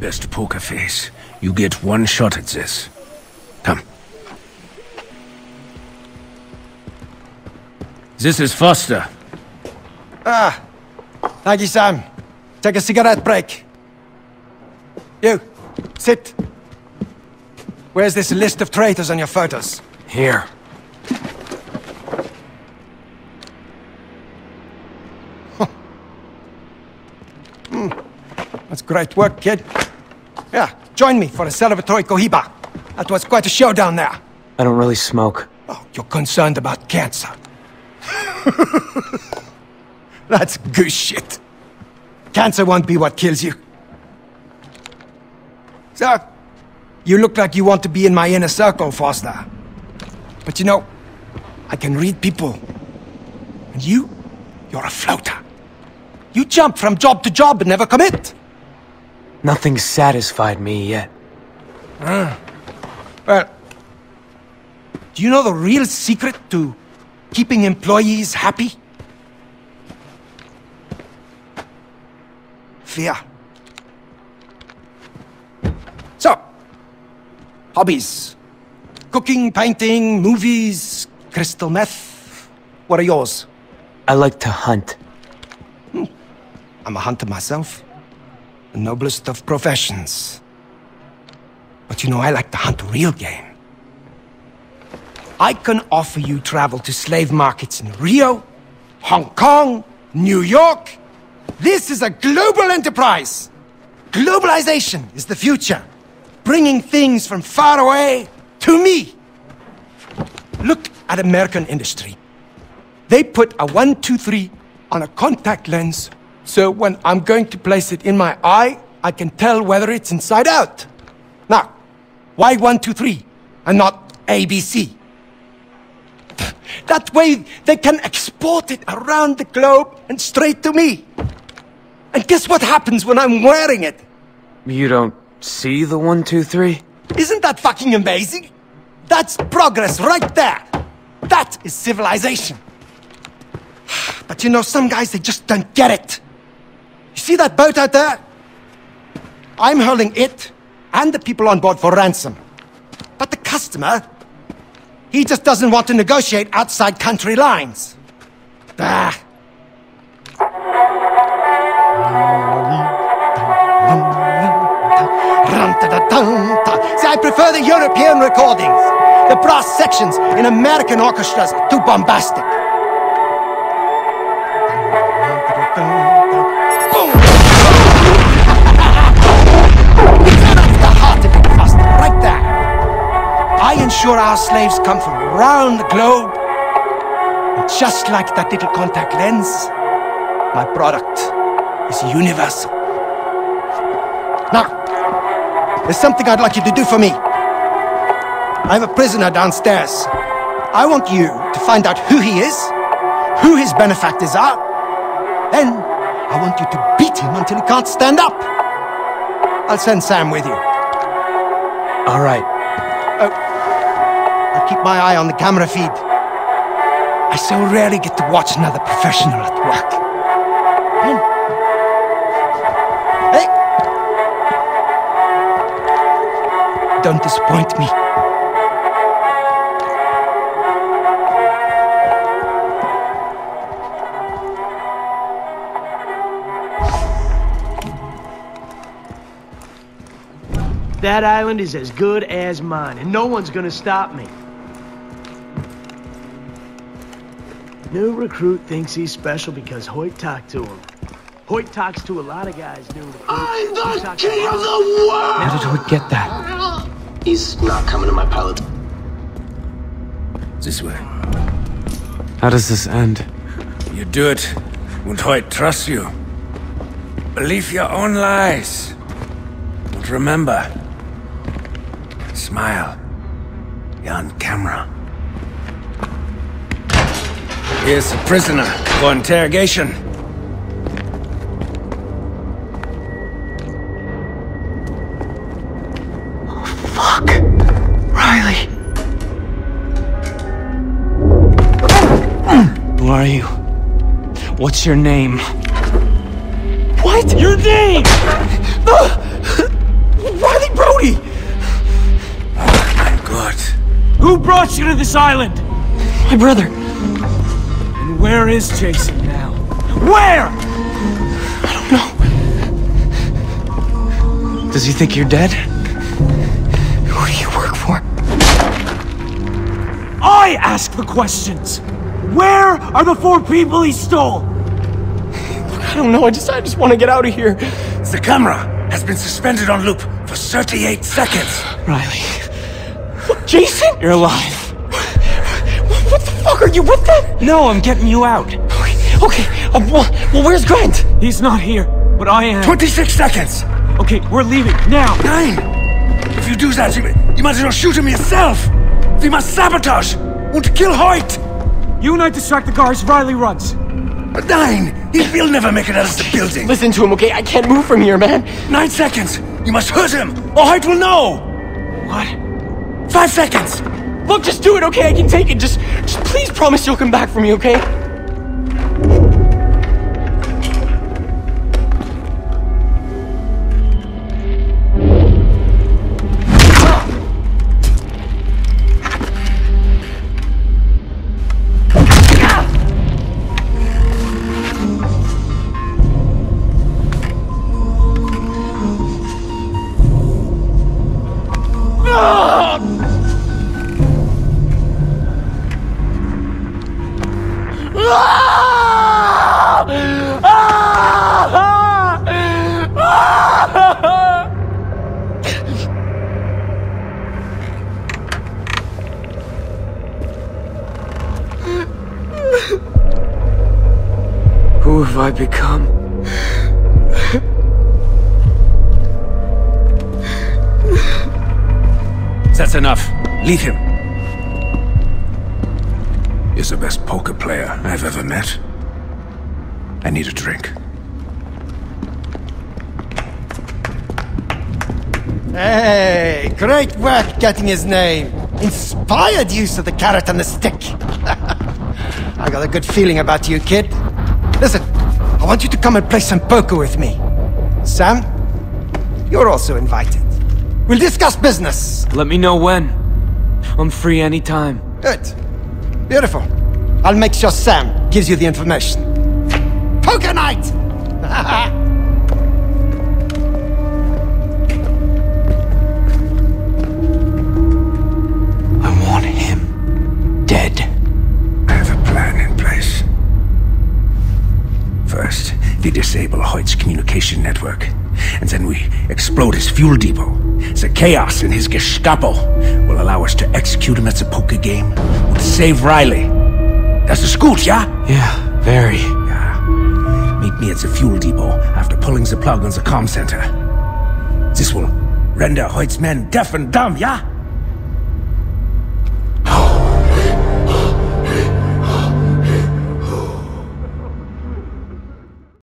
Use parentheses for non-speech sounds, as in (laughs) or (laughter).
best poker face. You get one shot at this. Come. This is Foster. Ah, thank you, Sam. Take a cigarette break. You, sit. Where's this list of traitors on your photos? Here. That's great work, kid. Yeah, join me for a celebratory cohiba. That was quite a show down there. I don't really smoke. Oh, you're concerned about cancer. (laughs) That's good shit. Cancer won't be what kills you. So, you look like you want to be in my inner circle, Foster. But you know, I can read people. And you, you're a floater. You jump from job to job and never commit. Nothing's satisfied me yet. Ah. Well, do you know the real secret to keeping employees happy? Fear. So, hobbies. Cooking, painting, movies, crystal meth. What are yours? I like to hunt. Hmm. I'm a hunter myself. Noblest of professions. But you know, I like to hunt real game. I can offer you travel to slave markets in Rio, Hong Kong, New York. This is a global enterprise. Globalization is the future. Bringing things from far away to me. Look at American industry. They put a one, two, three on a contact lens, so when I'm going to place it in my eye, I can tell whether it's inside out. Now, why one, two, three, and not ABC? (laughs) That way, they can export it around the globe and straight to me. And guess what happens when I'm wearing it? You don't see the one, two, three? Isn't that fucking amazing? That's progress right there. That is civilization. (sighs) But you know, some guys, they just don't get it. See that boat out there? I'm holding it and the people on board for ransom. But the customer, he just doesn't want to negotiate outside country lines. Bah! See, I prefer the European recordings. The brass sections in American orchestras too bombastic. I ensure our slaves come from around the globe. And just like that little contact lens, my product is universal. Now, there's something I'd like you to do for me. I have a prisoner downstairs. I want you to find out who he is, who his benefactors are. Then, I want you to beat him until he can't stand up. I'll send Sam with you. All right. Keep my eye on the camera feed. I so rarely get to watch another professional at work. Hmm. Hey! Don't disappoint me. That island is as good as mine, and no one's gonna stop me. New recruit thinks he's special because Hoyt talked to him. Hoyt talks to a lot of guys, new recruit. I'm the king of the world! How did Hood get that? He's not coming to my pilot. This way. How does this end? You do it, and Hoyt trusts you. Believe your own lies. But remember, smile. You're on camera. Here's a prisoner for interrogation. Fuck! Riley! Who are you? What's your name? What? Your name! Cody! Oh, my God. Who brought you to this island? My brother. Where is Jason now? Where? I don't know. Does he think you're dead? Who do you work for? I ask the questions. Where are the four people he stole? I don't know. I just, I just want to get out of here. The camera has been suspended on loop for 38 seconds. Riley. Jason? You're alive. What the fuck are you with them? No, I'm getting you out. Okay, okay. Um, well, well, where's Grant? He's not here, but I am. 26 seconds. Okay, we're leaving now. Nine. If you do that, you, you might as well shoot him yourself. We must sabotage and kill Hoyt. You and I distract the guards. Riley runs. But nine. He, he'll never make it out of the building. Listen to him, okay? I can't move from here, man. Nine seconds. You must hurt him, or Hoyt will know. What? Five seconds. Look, just do it, okay? I can take it. Just, just please promise you'll come back for me, okay? Have I become? That's enough. Leave him. He's the best poker player I've ever met. I need a drink. Hey, great work getting his name. Inspired use of the carrot and the stick. (laughs) I got a good feeling about you, kid. Listen, I want you to come and play some poker with me. Sam, you're also invited. We'll discuss business. Let me know when. I'm free anytime. Good. Beautiful. I'll make sure Sam gives you the information. Poker night! (laughs) First, we disable Hoyt's communication network, and then we explode his fuel depot. The chaos in his Gestapo will allow us to execute him at the poker game and save Riley. That's the scoot, yeah? Yeah, very. Yeah. Meet me at the fuel depot after pulling the plug on the comm center. This will render Hoyt's men deaf and dumb, yeah?